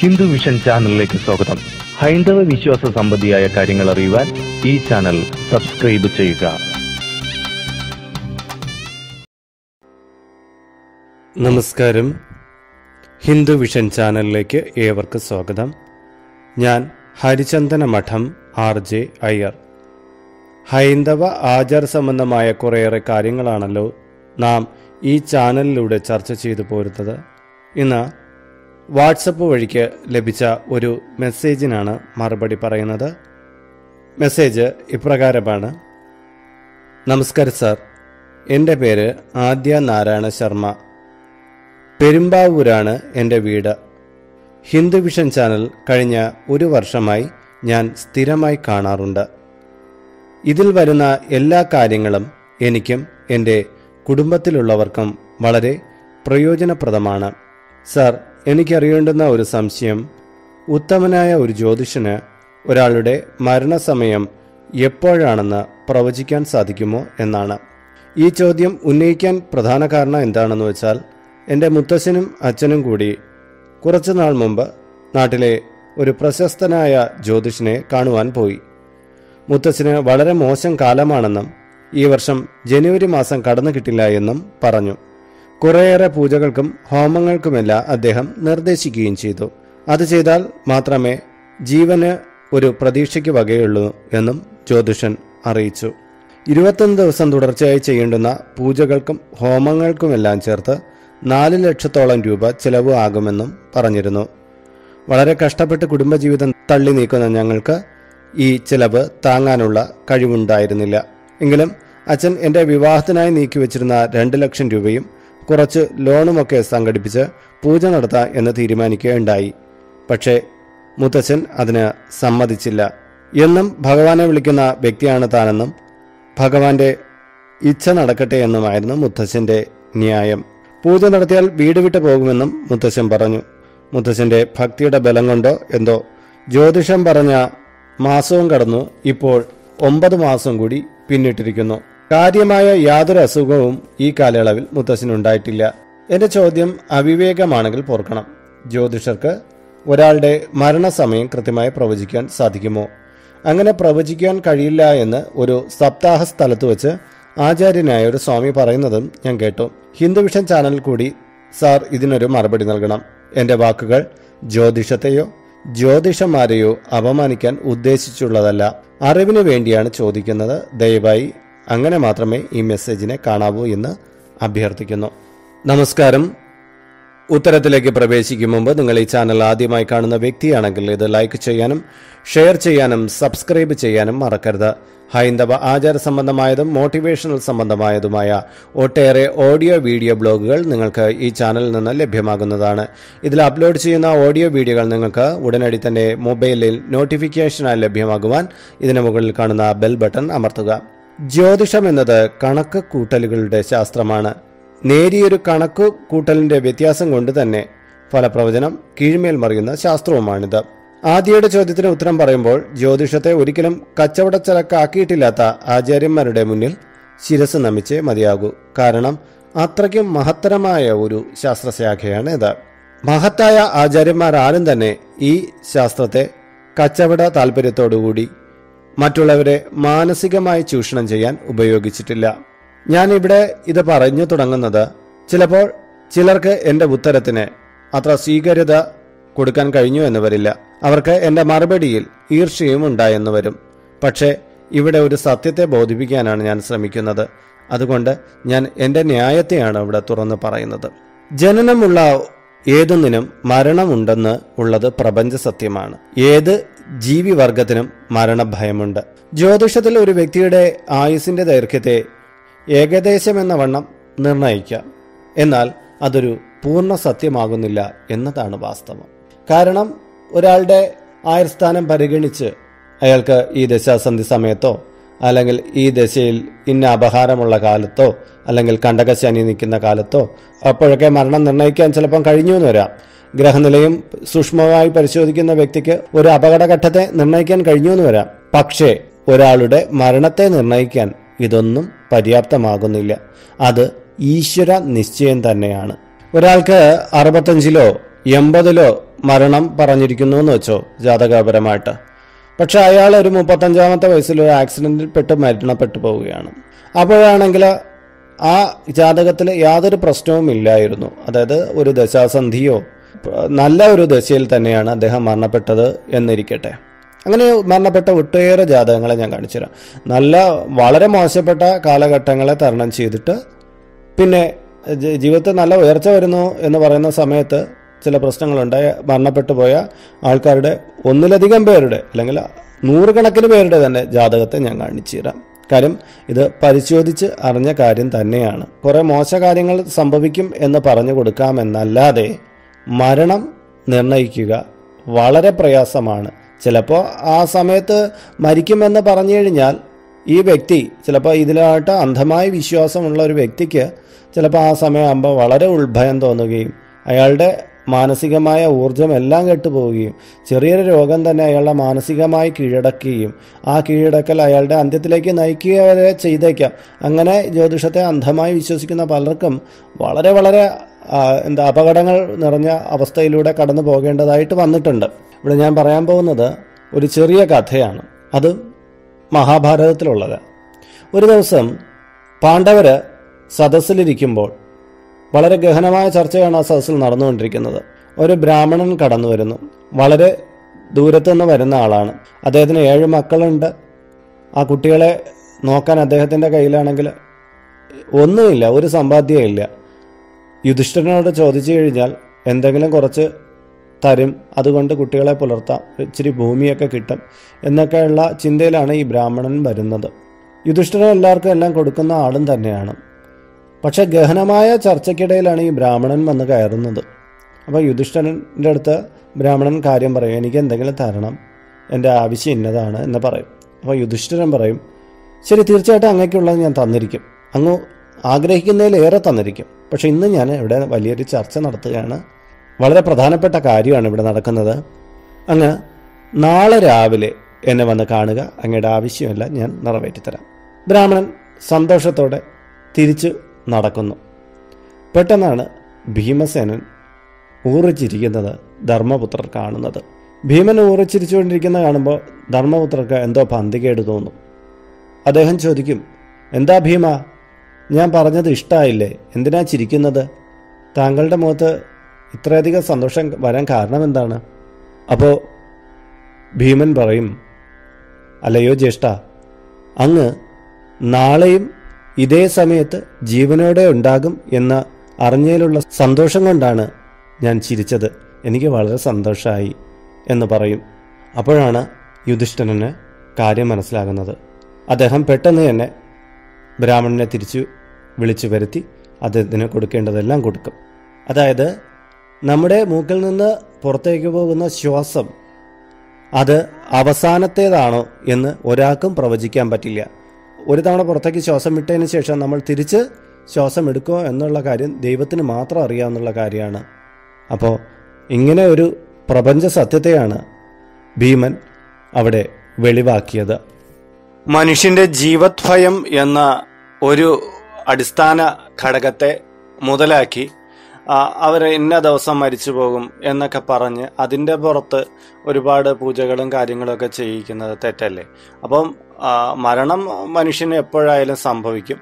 Hindu vision ചാനലിലേക്ക് സ്വാഗതം. ഹൈന്ദവ വിശ്വാസ സംബന്ധിയായ കാര്യങ്ങൾ അറിയുവാൻ ഈ ചാനൽ സബ്സ്ക്രൈബ് ചെയ്യുക. നമസ്കാരം. ഹിന്ദു വിഷൻ ചാനലിലേക്ക് ഏവർക്ക് സ്വാഗതം. ഞാൻ ഹരിചന്ദന മഠം ആർ ജെ അയ്യർ. ഹൈന്ദവ ആചാര സംബന്ധമായ കുറേയേറെ കാര്യങ്ങളാണല്ലോ നാം ഈ ചാനലിലൂടെ ചർച്ച ചെയ്തു പോരുന്നത്. ഇന്ന് വാട്സപ്പ് വഴിക്ക് ലഭിച്ച ഒരു മെസ്സേജിനാണ് മറുപടി പറയുന്നത്. മെസ്സേജ് ഇപ്രകാരമാണ്. നമസ്കാരം സാർ. എന്റെ പേര് ആദ്യ നാരായണ ശർമ്മ. പെരുമ്പാവൂരാണ് എന്റെ വീട്. ഹിന്ദു വിഷൻ ചാനൽ കഴിഞ്ഞ ഒരു വർഷമായി ഞാൻ സ്ഥിരമായി കാണാറുണ്ട്. ഇതിൽ വരുന്ന എല്ലാ കാര്യങ്ങളും എനിക്കും എന്റെ കുടുംബത്തിലുള്ളവർക്കും വളരെ പ്രയോജനപ്രദമാണ്. സാർ എനിക്കറിയേണ്ടുന്ന ഒരു സംശയം. ഉത്തമനായ ഒരു ജ്യോതിഷന് ഒരാളുടെ മരണസമയം എപ്പോഴാണെന്ന് പ്രവചിക്കാൻ സാധിക്കുമോ എന്നാണ്. ഈ ചോദ്യം ഉന്നയിക്കാൻ പ്രധാന കാരണം എന്താണെന്ന് വെച്ചാൽ എന്റെ മുത്തശ്ശനും അച്ഛനും കൂടി കുറച്ചു നാൾ മുമ്പ് നാട്ടിലെ ഒരു പ്രശസ്തനായ ജ്യോതിഷനെ കാണുവാൻ പോയി. മുത്തച്ഛന് വളരെ മോശം കാലമാണെന്നും ഈ വർഷം ജനുവരി മാസം കടന്നു കിട്ടില്ല എന്നും പറഞ്ഞു. കുറേയേറെ പൂജകൾക്കും ഹോമങ്ങൾക്കുമെല്ലാം അദ്ദേഹം നിർദ്ദേശിക്കുകയും ചെയ്തു. അത് ചെയ്താൽ മാത്രമേ ജീവന് ഒരു പ്രതീക്ഷയ്ക്ക് വകയുള്ളൂ എന്നും ജ്യോതിഷൻ അറിയിച്ചു. ഇരുപത്തൊന്ന് ദിവസം തുടർച്ചയായി ചെയ്യേണ്ടുന്ന പൂജകൾക്കും ഹോമങ്ങൾക്കുമെല്ലാം ചേർത്ത് നാല് ലക്ഷത്തോളം രൂപ ചിലവ് ആകുമെന്നും പറഞ്ഞിരുന്നു. വളരെ കഷ്ടപ്പെട്ട് കുടുംബജീവിതം തള്ളി നീക്കുന്ന ഞങ്ങൾക്ക് ഈ ചിലവ് താങ്ങാനുള്ള കഴിവുണ്ടായിരുന്നില്ല. എങ്കിലും അച്ഛൻ എന്റെ വിവാഹത്തിനായി നീക്കി വെച്ചിരുന്ന രണ്ട് ലക്ഷം രൂപയും കുറച്ച് ലോണുമൊക്കെ സംഘടിപ്പിച്ച് പൂജ നടത്താം എന്ന് തീരുമാനിക്കുകയുണ്ടായി. പക്ഷേ മുത്തച്ഛൻ അതിന് സമ്മതിച്ചില്ല. എന്നും ഭഗവാനെ വിളിക്കുന്ന വ്യക്തിയാണ് താനെന്നും ഭഗവാന്റെ ഇച്ഛ നടക്കട്ടെ എന്നുമായിരുന്നു മുത്തച്ഛന്റെ ന്യായം. പൂജ നടത്തിയാൽ വീട് വിട്ടു പോകുമെന്നും മുത്തച്ഛൻ പറഞ്ഞു. മുത്തച്ഛന്റെ ഭക്തിയുടെ ബലം കൊണ്ടോ എന്തോ ജ്യോതിഷം പറഞ്ഞ മാസവും കടന്നു. ഇപ്പോൾ ഒമ്പത് മാസം കൂടി പിന്നിട്ടിരിക്കുന്നു. കാര്യമായ യാതൊരു അസുഖവും ഈ കാലയളവിൽ മുത്തച്ഛനുണ്ടായിട്ടില്ല എന്റെ ചോദ്യം അവിവേകമാണെങ്കിൽ പോർക്കണം ജ്യോതിഷർക്ക് ഒരാളുടെ മരണസമയം കൃത്യമായി പ്രവചിക്കാൻ സാധിക്കുമോ? അങ്ങനെ പ്രവചിക്കാൻ കഴിയില്ല എന്ന് ഒരു സപ്താഹ സ്ഥലത്ത് വെച്ച് ആചാര്യനായ ഒരു സ്വാമി പറയുന്നതും ഞാൻ കേട്ടു. ഹിന്ദു വിഷൻ ചാനലിൽ കൂടി സാർ ഇതിനൊരു മറുപടി നൽകണം. എന്റെ വാക്കുകൾ ജ്യോതിഷത്തെയോ ജ്യോതിഷന്മാരെയോ അപമാനിക്കാൻ ഉദ്ദേശിച്ചുള്ളതല്ല. അറിവിനു വേണ്ടിയാണ് ചോദിക്കുന്നത്. ദയവായി അങ്ങനെ മാത്രമേ ഈ മെസ്സേജിനെ കാണാവൂ എന്ന് അഭ്യർത്ഥിക്കുന്നു. നമസ്കാരം. ഉത്തരത്തിലേക്ക് പ്രവേശിക്കും മുമ്പ് നിങ്ങൾ ഈ ചാനൽ ആദ്യമായി കാണുന്ന വ്യക്തിയാണെങ്കിൽ ഇത് ലൈക്ക് ചെയ്യാനും ഷെയർ ചെയ്യാനും സബ്സ്ക്രൈബ് ചെയ്യാനും മറക്കരുത്. ഹൈന്ദവ ആചാര സംബന്ധമായതും മോട്ടിവേഷണൽ സംബന്ധമായതുമായ ഒട്ടേറെ ഓഡിയോ വീഡിയോ ബ്ലോഗുകൾ നിങ്ങൾക്ക് ഈ ചാനലിൽ നിന്ന് ലഭ്യമാകുന്നതാണ്. ഇതിൽ അപ്ലോഡ് ചെയ്യുന്ന ഓഡിയോ വീഡിയോകൾ നിങ്ങൾക്ക് ഉടനടി തന്നെ മൊബൈലിൽ നോട്ടിഫിക്കേഷനായി ലഭ്യമാകുവാൻ ഇതിന് മുകളിൽ കാണുന്ന ബെൽ ബട്ടൺ അമർത്തുക. ജ്യോതിഷം എന്നത് കണക്ക് കൂട്ടലുകളുടെ ശാസ്ത്രമാണ്. നേരിയൊരു കണക്ക് കൂട്ടലിന്റെ വ്യത്യാസം കൊണ്ട് തന്നെ ഫലപ്രവചനം കീഴ്മേൽ മറിയുന്ന ശാസ്ത്രവുമാണിത്. ആദ്യയുടെ ചോദ്യത്തിന് ഉത്തരം പറയുമ്പോൾ ജ്യോതിഷത്തെ ഒരിക്കലും കച്ചവടച്ചരക്കാക്കിയിട്ടില്ലാത്ത ആചാര്യന്മാരുടെ മുന്നിൽ ശിരസ് നമിച്ചേ മതിയാകൂ. കാരണം അത്രയ്ക്കും മഹത്തരമായ ഒരു ശാസ്ത്രശാഖയാണ് ഇത് മഹത്തായ ആചാര്യന്മാരാരും തന്നെ ഈ ശാസ്ത്രത്തെ കച്ചവട താല്പര്യത്തോടുകൂടി മറ്റുള്ളവരെ മാനസികമായി ചൂഷണം ചെയ്യാൻ ഉപയോഗിച്ചിട്ടില്ല. ഞാൻ ഇവിടെ ഇത് പറഞ്ഞു തുടങ്ങുന്നത് ചിലപ്പോൾ ചിലർക്ക് എന്റെ ഉത്തരത്തിന് അത്ര സ്വീകാര്യത കൊടുക്കാൻ കഴിഞ്ഞു എന്ന് വരില്ല. അവർക്ക് എന്റെ മറുപടിയിൽ ഈർഷ്യയും ഉണ്ടായെന്ന് വരും. പക്ഷേ ഇവിടെ ഒരു സത്യത്തെ ബോധിപ്പിക്കാനാണ് ഞാൻ ശ്രമിക്കുന്നത്. അതുകൊണ്ട് ഞാൻ എന്റെ ന്യായത്തെയാണ് ഇവിടെ തുറന്നു പറയുന്നത്. ജനനമുള്ള ഏതൊന്നിനും മരണമുണ്ടെന്ന് ഉള്ളത് പ്രപഞ്ച സത്യമാണ് ഏത് ജീവിവർഗത്തിനും മരണഭയമുണ്ട്. ജ്യോതിഷത്തിൽ ഒരു വ്യക്തിയുടെ ആയുസിന്റെ ദൈർഘ്യത്തെ ഏകദേശം എന്ന വണ്ണം നിർണയിക്കാം എന്നാൽ അതൊരു പൂർണ സത്യമാകുന്നില്ല എന്നതാണ് വാസ്തവം. കാരണം ഒരാളുടെ ആയുർസ്ഥാനം പരിഗണിച്ച് അയാൾക്ക് ഈ ദശാസന്ധി സമയത്തോ അല്ലെങ്കിൽ ഈ ദശയിൽ ഇന്ന അപഹാരമുള്ള കാലത്തോ അല്ലെങ്കിൽ കണ്ടകശനി നിൽക്കുന്ന കാലത്തോ അപ്പോഴൊക്കെ മരണം നിർണയിക്കാൻ ചിലപ്പം കഴിഞ്ഞു എന്ന് വരാം. ഗ്രഹനിലയും സൂക്ഷ്മമായി പരിശോധിക്കുന്ന വ്യക്തിക്ക് ഒരു അപകടഘട്ടത്തെ നിർണയിക്കാൻ കഴിഞ്ഞു എന്ന് വരാം. പക്ഷേ ഒരാളുടെ മരണത്തെ നിർണയിക്കാൻ ഇതൊന്നും പര്യാപ്തമാകുന്നില്ല. അത് ഈശ്വര നിശ്ചയം തന്നെയാണ്. ഒരാൾക്ക് അറുപത്തഞ്ചിലോ എൺപതിലോ മരണം പറഞ്ഞിരിക്കുന്നു എന്ന് വെച്ചോ ജാതകപരമായിട്ട്. പക്ഷെ അയാൾ ഒരു മുപ്പത്തഞ്ചാമത്തെ വയസ്സിൽ ഒരു ആക്സിഡന്റിൽ പെട്ട് മരണപ്പെട്ടു പോവുകയാണ്. അപ്പോഴാണെങ്കിൽ ആ ജാതകത്തിൽ യാതൊരു പ്രശ്നവും ഇല്ലായിരുന്നു അതായത് ഒരു ദശാസന്ധിയോ നല്ല ഒരു ദശയിൽ തന്നെയാണ് അദ്ദേഹം മരണപ്പെട്ടത് എന്നിരിക്കട്ടെ. അങ്ങനെ മരണപ്പെട്ട ഒട്ടേറെ ജാതകങ്ങളെ ഞാൻ കാണിച്ചുതരാം. നല്ല വളരെ മോശപ്പെട്ട കാലഘട്ടങ്ങളെ തരണം ചെയ്തിട്ട് പിന്നെ ജീവിതത്തിൽ നല്ല ഉയർച്ച വരുന്നു എന്ന് പറയുന്ന സമയത്ത് ചില പ്രശ്നങ്ങളുണ്ടായ മരണപ്പെട്ടു പോയ ആൾക്കാരുടെ ഒന്നിലധികം പേരുടെ അല്ലെങ്കിൽ നൂറുകണക്കിന് പേരുടെ തന്നെ ജാതകത്തെ ഞാൻ കാണിച്ചു തരാം കാര്യം ഇത് പരിശോധിച്ച് അറിഞ്ഞ കാര്യം തന്നെയാണ്. കുറേ മോശ കാര്യങ്ങൾ സംഭവിക്കും എന്ന് പറഞ്ഞു കൊടുക്കാമെന്നല്ലാതെ മരണം നിർണയിക്കുക വളരെ പ്രയാസമാണ്. ചിലപ്പോൾ ആ സമയത്ത് മരിക്കുമെന്ന് പറഞ്ഞു കഴിഞ്ഞാൽ ഈ വ്യക്തി ചിലപ്പോൾ ഇതിലായിട്ട് അന്ധമായ വിശ്വാസമുള്ള ഒരു വ്യക്തിക്ക് ചിലപ്പോൾ ആ സമയമാകുമ്പോൾ വളരെ ഉത്ഭയം തോന്നുകയും അയാളുടെ മാനസികമായ ഊർജം എല്ലാം കെട്ടുപോവുകയും ചെറിയൊരു രോഗം തന്നെ അയാളെ മാനസികമായി കീഴടക്കുകയും ആ കീഴടക്കൽ അയാളുടെ അന്ത്യത്തിലേക്ക് നയിക്കുക വരെ ചെയ്തേക്കാം. അങ്ങനെ ജ്യോതിഷത്തെ അന്ധമായി വിശ്വസിക്കുന്ന പലർക്കും വളരെ വളരെ എന്താ അപകടങ്ങൾ നിറഞ്ഞ അവസ്ഥയിലൂടെ കടന്നു പോകേണ്ടതായിട്ട് വന്നിട്ടുണ്ട്. ഇവിടെ ഞാൻ പറയാൻ പോകുന്നത് ഒരു ചെറിയ കഥയാണ്. അത് മഹാഭാരതത്തിലുള്ളത്. ഒരു ദിവസം പാണ്ഡവര് സദസ്സിലിരിക്കുമ്പോൾ വളരെ ഗഹനമായ ചർച്ചയാണ് ആ സദസ്സിൽ നടന്നുകൊണ്ടിരിക്കുന്നത്. ഒരു ബ്രാഹ്മണൻ കടന്നു വരുന്നു. വളരെ ദൂരത്തുനിന്ന് വരുന്ന ആളാണ്. അദ്ദേഹത്തിന് ഏഴ് മക്കളുണ്ട്. ആ കുട്ടികളെ നോക്കാൻ അദ്ദേഹത്തിന്റെ കയ്യിലാണെങ്കിൽ ഒന്നുമില്ല ഒരു സമ്പാദ്യമില്ല യുധിഷ്ഠിരനോട് ചോദിച്ചു കഴിഞ്ഞാൽ എന്തെങ്കിലും കുറച്ച് തരും അതുകൊണ്ട് കുട്ടികളെ പുലർത്താം ഇച്ചിരി ഭൂമിയൊക്കെ കിട്ടും എന്നൊക്കെയുള്ള ചിന്തയിലാണ് ഈ ബ്രാഹ്മണൻ വരുന്നത്. യുധിഷ്ഠിരൻ എല്ലാവർക്കും എല്ലാം കൊടുക്കുന്ന ആളും തന്നെയാണ്. പക്ഷെ ഗഹനമായ ചർച്ചയ്ക്കിടയിലാണ് ഈ ബ്രാഹ്മണൻ വന്ന് കയറുന്നത്. അപ്പോൾ യുധിഷ്ഠിരന്റെ അടുത്ത് ബ്രാഹ്മണൻ കാര്യം പറയും എനിക്ക് എന്തെങ്കിലും തരണം എന്റെ ആവശ്യം ഇന്നതാണ് എന്ന് പറയും. അപ്പോൾ യുധിഷ്ഠിരൻ പറയും ശരി തീർച്ചയായിട്ടും അങ്ങേക്കുള്ളത് ഞാൻ തന്നിരിക്കും. അങ്ങ് ആഗ്രഹിക്കുന്നതിലേറെ തന്നിരിക്കും. പക്ഷെ ഇന്ന് ഞാൻ ഇവിടെ വലിയൊരു ചർച്ച നടത്തുകയാണ്. വളരെ പ്രധാനപ്പെട്ട കാര്യമാണ് ഇവിടെ നടക്കുന്നത്. അങ്ങ് നാളെ രാവിലെ എന്നെ വന്ന് കാണുക. അങ്ങയുടെ ആവശ്യമല്ല ഞാൻ നിറവേറ്റിത്തരാം. ബ്രാഹ്മണൻ സന്തോഷത്തോടെ തിരിച്ചു നടക്കുന്നു. പെട്ടെന്നാണ് ഭീമസേനൻ ഊറിച്ചിരിക്കുന്നത് ധർമ്മപുത്രർ കാണുന്നത്. ഭീമൻ ഊറിച്ചിരിച്ചുകൊണ്ടിരിക്കുന്ന കാണുമ്പോൾ ധർമ്മപുത്രർക്ക് എന്തോ പന്തികേട് തോന്നും. അദ്ദേഹം ചോദിക്കും എന്താ ഭീമ? ഞാൻ പറഞ്ഞത് ഇഷ്ടമായില്ലേ എന്തിനാ ചിരിക്കുന്നത്? താങ്കളുടെ മുഖത്ത് ഇത്രയധികം സന്തോഷം വരാൻ കാരണം എന്താണ്? അപ്പോൾ ഭീമൻ പറയും അല്ലയോ ജ്യേഷ്ഠ അങ്ങ് നാളെയും ഇതേ സമയത്ത് ജീവനോടെ ഉണ്ടാകും എന്ന അറിഞ്ഞതിലുള്ള സന്തോഷം കൊണ്ടാണ് ഞാൻ ചിരിച്ചത്. എനിക്ക് വളരെ സന്തോഷമായി എന്ന് പറയും. അപ്പോഴാണ് യുധിഷ്ഠിരന് കാര്യം മനസ്സിലാകുന്നത്. അദ്ദേഹം പെട്ടെന്ന് തന്നെ ബ്രാഹ്മണനെ തിരിച്ചു വിളിച്ചു വരുത്തി അദ്ദേഹത്തിന് കൊടുക്കേണ്ടതെല്ലാം കൊടുക്കും. അതായത് നമ്മുടെ മൂക്കിൽ നിന്ന് പുറത്തേക്ക് പോകുന്ന ശ്വാസം അത് അവസാനത്തേതാണോ എന്ന് ഒരാൾക്കും പ്രവചിക്കാൻ പറ്റില്ല. ഒരു തവണ പുറത്തേക്ക് ശ്വാസം വിട്ടതിന് ശേഷം നമ്മൾ തിരിച്ച് ശ്വാസം എടുക്കുമോ എന്നുള്ള കാര്യം ദൈവത്തിന് മാത്രം അറിയാവുന്നുള്ള കാര്യമാണ്. അപ്പോൾ ഇങ്ങനെ ഒരു പ്രപഞ്ച സത്യത്തെയാണ് ഭീമൻ അവിടെ വെളിവാക്കിയത്. മനുഷ്യന്റെ ജീവത്ഭയം എന്ന ഒരു അടിസ്ഥാന ഘടകത്തെ മുതലാക്കി അവർ ഇന്ന ദിവസം മരിച്ചു പോകും എന്നൊക്കെ പറഞ്ഞ് അതിന്റെ പുറത്ത് ഒരുപാട് പൂജകളും കാര്യങ്ങളൊക്കെ ചെയ്യിക്കുന്നത് തെറ്റല്ലേ? അപ്പം മരണം മനുഷ്യന് എപ്പോഴായാലും സംഭവിക്കും.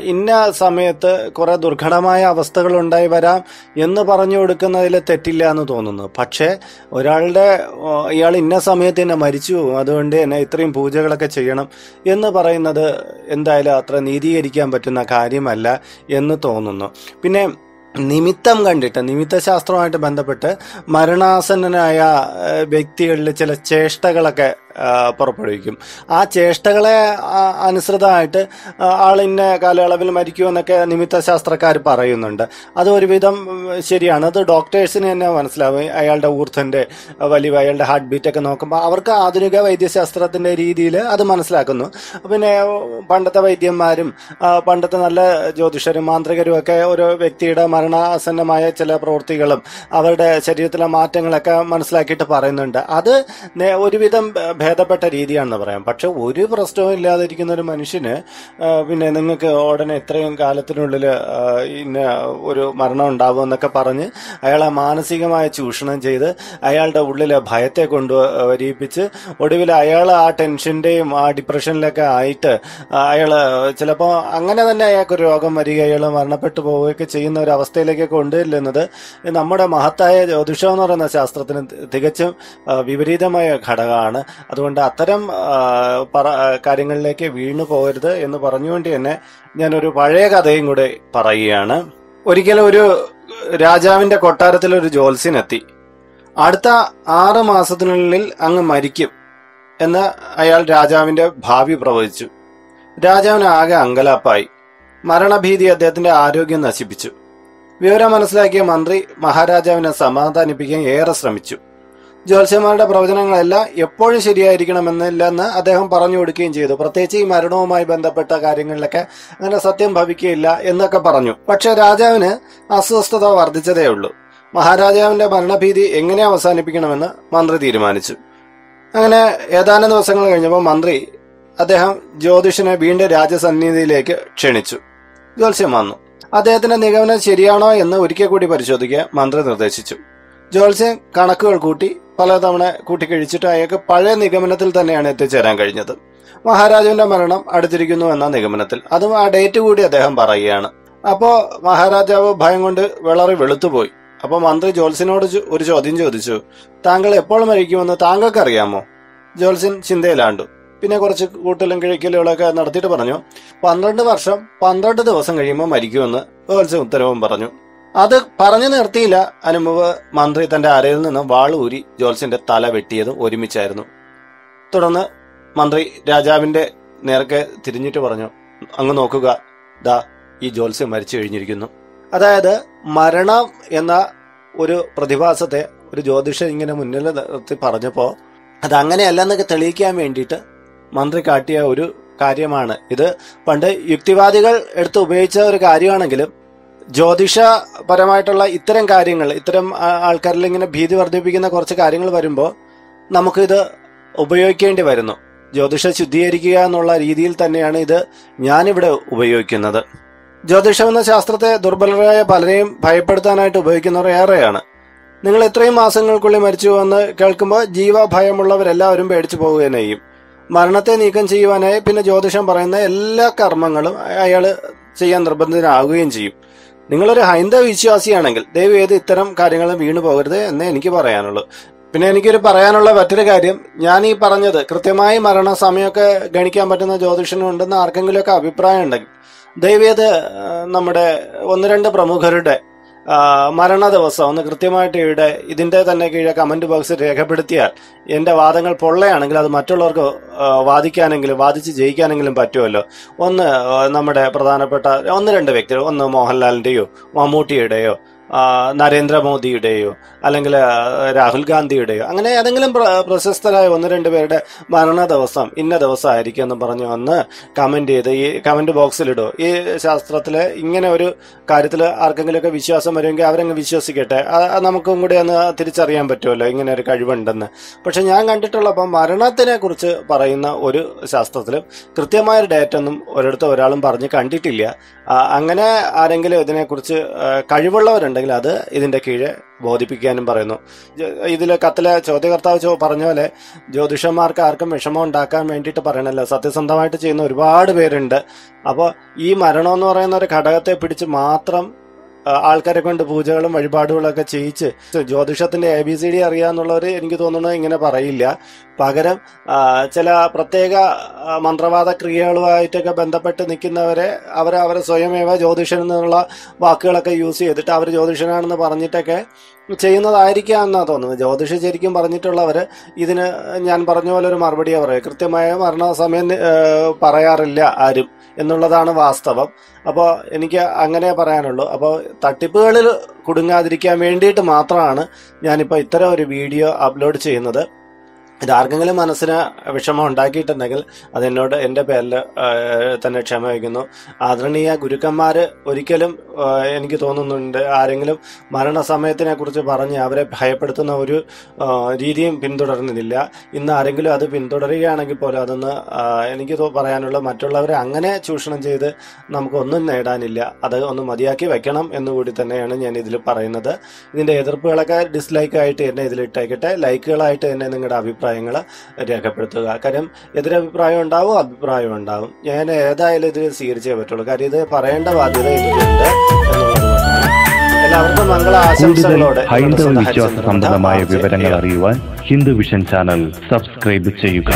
ഇന്ന സമയത്ത് കുറെ ദുർഘടമായ അവസ്ഥകൾ ഉണ്ടായി വരാം എന്ന് പറഞ്ഞു കൊടുക്കുന്നതിൽ തെറ്റില്ല എന്ന് തോന്നുന്നു. പക്ഷേ ഒരാളുടെ ഇയാൾ ഇന്ന സമയത്ത് തന്നെ മരിച്ചു പോകും. അതുകൊണ്ട് തന്നെ ഇത്രയും പൂജകളൊക്കെ ചെയ്യണം എന്ന് പറയുന്നത് എന്തായാലും അത്ര നീതീകരിക്കാൻ പറ്റുന്ന കാര്യമല്ല എന്ന് തോന്നുന്നു. പിന്നെ നിമിത്തം കണ്ടിട്ട് നിമിത്ത ശാസ്ത്രവുമായിട്ട് ബന്ധപ്പെട്ട് മരണാസന്നനായ വ്യക്തികളിൽ ചില ചേഷ്ടകളൊക്കെ പുറപ്പെടുവിക്കും. ആ ചേഷ്ടകളെ അനുസൃതമായിട്ട് ആളിന്ന കാലയളവിൽ മരിക്കുമെന്നൊക്കെ നിമിത്ത ശാസ്ത്രക്കാർ പറയുന്നുണ്ട്. അത് ഒരുവിധം ശരിയാണ്. അത് ഡോക്ടേഴ്സിന് തന്നെ മനസ്സിലാവും. അയാളുടെ ഊർദ്ധന്റെ വലിവ് അയാളുടെ ഹാർട്ട് ബീറ്റ് ഒക്കെ നോക്കുമ്പോൾ അവർക്ക് ആധുനിക വൈദ്യശാസ്ത്രത്തിന്റെ രീതിയിൽ അത് മനസ്സിലാക്കുന്നു. പിന്നെ പണ്ടത്തെ വൈദ്യന്മാരും പണ്ടത്തെ നല്ല ജ്യോതിഷരും മാന്ത്രികരും ഒക്കെ ഒരു വ്യക്തിയുടെ മരണാസന്നമായ ചില പ്രവൃത്തികളും അവരുടെ ശരീരത്തിലെ മാറ്റങ്ങളൊക്കെ മനസ്സിലാക്കിയിട്ട് പറയുന്നുണ്ട്. അത് ഒരുവിധം ഭേദപ്പെട്ട രീതിയാണെന്ന് പറയാം. പക്ഷെ ഒരു പ്രശ്നവും ഇല്ലാതിരിക്കുന്ന ഒരു മനുഷ്യന് പിന്നെ നിങ്ങൾക്ക് ഉടനെ ഇത്രയും കാലത്തിനുള്ളിൽ ഇന്ന ഒരു മരണം ഉണ്ടാവും എന്നൊക്കെ പറഞ്ഞ് അയാളെ മാനസികമായ ചൂഷണം ചെയ്ത് അയാളുടെ ഉള്ളിലെ ഭയത്തെ കൊണ്ട് വരിയിപ്പിച്ച് ഒടുവിൽ അയാൾ ആ ടെൻഷന്റെയും ആ ഡിപ്രഷനിലൊക്കെ ആയിട്ട് അയാൾ ചിലപ്പോൾ അങ്ങനെ തന്നെ അയാൾക്ക് ഒരു രോഗം വരിക അയാൾ മരണപ്പെട്ടു പോവുകയൊക്കെ ചെയ്യുന്ന ഒരു അവസ്ഥയിലേക്കൊക്കെ കൊണ്ടുവരുന്നത് നമ്മുടെ മഹത്തായ ജ്യോതിഷം എന്ന് പറയുന്ന ശാസ്ത്രത്തിന് തികച്ചും വിപരീതമായ ഘടകമാണ്. അതുകൊണ്ട് അത്തരം കാര്യങ്ങളിലേക്ക് വീണു പോകരുത് എന്ന് പറഞ്ഞുകൊണ്ട് തന്നെ ഞാനൊരു പഴയ കഥയും കൂടെ പറയുകയാണ്. ഒരിക്കലും ഒരു രാജാവിന്റെ കൊട്ടാരത്തിൽ ഒരു ജ്യോത്സ്യനെത്തി. അടുത്ത ആറ് മാസത്തിനുള്ളിൽ അങ്ങ് മരിക്കും എന്ന് അയാൾ രാജാവിന്റെ ഭാവി പ്രവചിച്ചു. രാജാവിന് ആകെ അങ്കലാപ്പായി. മരണഭീതി അദ്ദേഹത്തിന്റെ ആരോഗ്യം നശിപ്പിച്ചു. വിവരം മനസ്സിലാക്കിയ മന്ത്രി മഹാരാജാവിനെ സമാധാനിപ്പിക്കാൻ ഏറെ ശ്രമിച്ചു. ജ്യോത്സ്യന്മാരുടെ പ്രവചനങ്ങളെല്ലാം എപ്പോഴും ശരിയായിരിക്കണമെന്നില്ലെന്ന് അദ്ദേഹം പറഞ്ഞു കൊടുക്കുകയും ചെയ്തു. പ്രത്യേകിച്ച് ഈ മരണവുമായി ബന്ധപ്പെട്ട കാര്യങ്ങളിലൊക്കെ അങ്ങനെ സത്യം ഭവിക്കുകയില്ല എന്നൊക്കെ പറഞ്ഞു. പക്ഷെ രാജാവിന് അസ്വസ്ഥത വർദ്ധിച്ചതേ ഉള്ളൂ. മഹാരാജാവിന്റെ മരണഭീതി എങ്ങനെ അവസാനിപ്പിക്കണമെന്ന് മന്ത്രി തീരുമാനിച്ചു. അങ്ങനെ ഏതാനും ദിവസങ്ങൾ കഴിഞ്ഞപ്പോൾ മന്ത്രി അദ്ദേഹം ജ്യോതിഷനെ വീണ്ടും രാജസന്നിധിയിലേക്ക് ക്ഷണിച്ചു. ജ്യോത്സ്യം വന്നു. അദ്ദേഹത്തിന്റെ നിഗമനം ശരിയാണോ എന്ന് ഒരിക്കൽ കൂടി പരിശോധിക്കാൻ മന്ത്രി നിർദ്ദേശിച്ചു. ജോത്സ്യം കണക്കുകൾ കൂട്ടി പലതവണ കൂട്ടിക്കഴിച്ചിട്ട് അയാൾക്ക് പഴയ നിഗമനത്തിൽ തന്നെയാണ് എത്തിച്ചേരാൻ കഴിഞ്ഞത്. മഹാരാജാവിന്റെ മരണം അടുത്തിരിക്കുന്നു എന്ന നിഗമനത്തിൽ. അതും ആ ഡേറ്റ് കൂടി അദ്ദേഹം പറയുകയാണ്. അപ്പോ മഹാരാജാവ് ഭയം കൊണ്ട് വിളറി വെളുത്തുപോയി. അപ്പൊ മന്ത്രി ജോത്സ്യനോട് ഒരു ചോദ്യം ചോദിച്ചു. താങ്കൾ എപ്പോൾ മരിക്കുമെന്ന് താങ്കൾക്ക് അറിയാമോ ജോത്സ്യൻ ചിന്തയിലാണ്ടു. പിന്നെ കുറച്ച് കൂട്ടലും കിഴക്കലുകളൊക്കെ നടത്തിയിട്ട് പറഞ്ഞു. പന്ത്രണ്ട് വർഷം പന്ത്രണ്ട് ദിവസം കഴിയുമ്പോൾ മരിക്കുമെന്ന് ജോത്സ്യൻ ഉത്തരവും പറഞ്ഞു. അത് പറഞ്ഞു നിർത്തിയില്ല. അനുമുവ് മന്ത്രി തന്റെ അരയിൽ നിന്ന് വാളൂരി ജോൽസിന്റെ തല വെട്ടിയത് ഒരുമിച്ചായിരുന്നു. തുടർന്ന് മന്ത്രി രാജാവിന്റെ നേർക്ക് തിരിഞ്ഞിട്ട് പറഞ്ഞു അങ്ങ് നോക്കുക. ദാ ഈ ജോത്സ്യം മരിച്ചു കഴിഞ്ഞിരിക്കുന്നു. അതായത് മരണം എന്ന ഒരു പ്രതിഭാസത്തെ ഒരു ജ്യോതിഷൻ ഇങ്ങനെ മുന്നിൽ നിർത്തി പറഞ്ഞപ്പോ അത് അങ്ങനെയല്ലെന്നൊക്കെ തെളിയിക്കാൻ വേണ്ടിയിട്ട് മന്ത്രി കാട്ടിയ ഒരു കാര്യമാണ്. ഇത് പണ്ട് യുക്തിവാദികൾ എടുത്ത് ഉപയോഗിച്ച ഒരു കാര്യമാണെങ്കിലും ജ്യോതിഷപരമായിട്ടുള്ള ഇത്തരം കാര്യങ്ങൾ ഇത്തരം ആൾക്കാരിൽ ഇങ്ങനെ ഭീതി വർദ്ധിപ്പിക്കുന്ന കുറച്ച് കാര്യങ്ങൾ വരുമ്പോൾ നമുക്കിത് ഉപയോഗിക്കേണ്ടി വരുന്നു. ജ്യോതിഷ ശുദ്ധീകരിക്കുക എന്നുള്ള രീതിയിൽ തന്നെയാണ് ഇത് ഞാനിവിടെ ഉപയോഗിക്കുന്നത്. ജ്യോതിഷം എന്ന ശാസ്ത്രത്തെ ദുർബലരായ പലരെയും ഭയപ്പെടുത്താനായിട്ട് ഉപയോഗിക്കുന്നവർ ഏറെയാണ്. നിങ്ങൾ ഇത്രയും മാസങ്ങൾക്കുള്ളിൽ മരിച്ചു എന്ന് കേൾക്കുമ്പോൾ ജീവഭയമുള്ളവരെല്ലാവരും പേടിച്ചു പോവുകയും ചെയ്യും. മരണത്തെ നീക്കം ചെയ്യുവാനായി പിന്നെ ജ്യോതിഷം പറയുന്ന എല്ലാ കർമ്മങ്ങളും അയാൾ ചെയ്യാൻ നിർബന്ധിതനാവുകയും ചെയ്യും. നിങ്ങളൊരു ഹൈന്ദവ വിശ്വാസിയാണെങ്കിൽ ദൈവം ഏത് ഇത്തരം കാര്യങ്ങൾ വീണു പോകരുത് എന്നേ എനിക്ക് പറയാനുള്ളൂ. പിന്നെ എനിക്കൊരു പറയാനുള്ള മറ്റൊരു കാര്യം ഞാൻ ഈ പറഞ്ഞത് കൃത്യമായി മരണ സമയമൊക്കെ ഗണിക്കാൻ പറ്റുന്ന ജ്യോതിഷനുണ്ടെന്ന് ആർക്കെങ്കിലുമൊക്കെ അഭിപ്രായം ഉണ്ടെങ്കിൽ ദൈവേത് നമ്മുടെ ഒന്ന് രണ്ട് പ്രമുഖരുടെ മരണ ദിവസം ഒന്ന് കൃത്യമായിട്ട് ഇവിടെ ഇതിന്റെ തന്നെ കീഴെ കമന്റ് ബോക്സിൽ രേഖപ്പെടുത്തിയാൽ എന്റെ വാദങ്ങൾ പൊള്ളയാണെങ്കിൽ അത് മറ്റുള്ളവർക്ക് വാദിക്കാനെങ്കിലും വാദിച്ച് ജയിക്കാനെങ്കിലും പറ്റുമല്ലോ. ഒന്ന് നമ്മുടെ പ്രധാനപ്പെട്ട ഒന്ന് രണ്ട് വ്യക്തികൾ ഒന്ന് മോഹൻലാലിന്റെയോ മമ്മൂട്ടിയുടെയോ നരേന്ദ്രമോദിയുടെയോ അല്ലെങ്കിൽ രാഹുൽ ഗാന്ധിയുടെയോ അങ്ങനെ ഏതെങ്കിലും പ്രശസ്തരായ ഒന്ന് രണ്ട് പേരുടെ മരണ ദിവസം ഇന്ന ദിവസമായിരിക്കും എന്ന് പറഞ്ഞു വന്ന് കമന്റ് ചെയ്ത് ഈ കമന്റ് ബോക്സിലിടോ ഈ ശാസ്ത്രത്തിൽ ഇങ്ങനെ ഒരു കാര്യത്തിൽ ആർക്കെങ്കിലുമൊക്കെ വിശ്വാസം വരുമെങ്കിൽ അവരങ്ങ് വിശ്വസിക്കട്ടെ. നമുക്കും കൂടി ഒന്ന് തിരിച്ചറിയാൻ പറ്റുമല്ലോ ഇങ്ങനെ ഒരു കഴിവുണ്ടെന്ന്. പക്ഷെ ഞാൻ കണ്ടിട്ടുള്ളപ്പോൾ മരണത്തിനെ കുറിച്ച് പറയുന്ന ഒരു ശാസ്ത്രത്തിലും കൃത്യമായ ഡേറ്റ് ഒന്നും ഒരിടത്തും ഒരാളും പറഞ്ഞ് കണ്ടിട്ടില്ല. അങ്ങനെ ആരെങ്കിലും ഇതിനെക്കുറിച്ച് ആ, കഴിവുള്ളവരുണ്ടെങ്കിൽ അത് ഇതിന്റെ കീഴെ ബോധിപ്പിക്കാനും പറയുന്നു. ഇതിലെ കത്തിലെ ചോദ്യകർത്താവ് പറഞ്ഞ പോലെ ജ്യോതിഷന്മാർക്ക് ആർക്കും വിഷമം ഉണ്ടാക്കാൻ വേണ്ടിയിട്ട് പറയണല്ലോ. സത്യസന്ധമായിട്ട് ചെയ്യുന്ന ഒരുപാട് പേരുണ്ട്. അപ്പോൾ ഈ മരണം എന്ന് പറയുന്ന ഒരു ഘടകത്തെ പിടിച്ച് മാത്രം ആൾക്കാരെ കൊണ്ട് പൂജകളും വഴിപാടുകളൊക്കെ ചെയ്യിച്ച് ജ്യോതിഷത്തിന്റെ എ ബി സി ഡി അറിയാന്നുള്ളവർ എനിക്ക് തോന്നുന്നത് ഇങ്ങനെ പറയില്ല. പകരം ചില പ്രത്യേക മന്ത്രവാദ ക്രിയകളുമായിട്ടൊക്കെ ബന്ധപ്പെട്ട് നിൽക്കുന്നവരെ അവർ അവരെ സ്വയമേവ ജ്യോതിഷൻ എന്നുള്ള വാക്കുകളൊക്കെ യൂസ് ചെയ്തിട്ട് അവർ ജ്യോതിഷനാണെന്ന് പറഞ്ഞിട്ടൊക്കെ ചെയ്യുന്നതായിരിക്കാം എന്നാ തോന്നുന്നത്. ജ്യോതിഷ ശരിക്കും പറഞ്ഞിട്ടുള്ളവർ ഇതിന് ഞാൻ പറഞ്ഞ പോലെ ഒരു മറുപടിയാണ് പറയുക. കൃത്യമായ മരണസമയം പറയാറില്ല ആരും. എന്നുള്ളതാണ് വാസ്തവം. അപ്പോൾ എനിക്ക് അങ്ങനെ പറയാനുള്ളൂ. അപ്പോൾ തട്ടിപ്പുകളിൽ കുടുങ്ങാതിരിക്കാൻ വേണ്ടിയിട്ട് മാത്രമാണ് ഞാനിപ്പോൾ ഇത്തരം ഒരു വീഡിയോ അപ്ലോഡ് ചെയ്യുന്നത്. ഇതാർക്കെങ്കിലും മനസ്സിന് വിഷമം ഉണ്ടാക്കിയിട്ടുണ്ടെങ്കിൽ അതെന്നോട് എന്റെ പേരിൽ തന്നെ ക്ഷമ വയ്ക്കുന്നു. ആദരണീയ ഗുരുക്കന്മാർ ഒരിക്കലും എനിക്ക് തോന്നുന്നുണ്ട് ആരെങ്കിലും മരണസമയത്തിനെ കുറിച്ച് പറഞ്ഞ് അവരെ ഭയപ്പെടുത്തുന്ന ഒരു രീതിയും പിന്തുടർന്നില്ല. ഇന്ന് ആരെങ്കിലും അത് പിന്തുടരുകയാണെങ്കിൽ പോലും അതൊന്ന് എനിക്ക് പറയാനുള്ള മറ്റുള്ളവരെ അങ്ങനെ ചൂഷണം ചെയ്ത് നമുക്കൊന്നും നേടാനില്ല. അത് ഒന്ന് മതിയാക്കി വെക്കണം എന്നുകൂടി തന്നെയാണ് ഞാൻ ഇതിൽ പറയുന്നത്. ഇതിന്റെ എതിർപ്പുകളൊക്കെ ഡിസ്ലൈക്കായിട്ട് എന്നെ ഇതിലിട്ടേക്കട്ടെ ലൈക്കുകളായിട്ട് തന്നെ നിങ്ങളുടെ അഭിപ്രായങ്ങൾ രേഖപ്പെടുത്തുക. കാര്യം എതിരഭിപ്രായം ഉണ്ടാവും അഭിപ്രായം ഉണ്ടാവും. ഞാൻ ഏതായാലും ഇത് സ്വീകരിച്ചേ പറ്റുള്ളൂ. കാര്യം ഇത് പറയേണ്ട ബാധ്യത എനിക്കുണ്ട്. എല്ലാവർക്കും മംഗള ആശംസകളോടെ ഹൈന്ദവ വിശ്വാസ സംബന്ധമായ വിവരങ്ങൾ അറിയുവാൻ ഹിന്ദു വിഷൻ ചാനൽ സബ്സ്ക്രൈബ് ചെയ്യുക.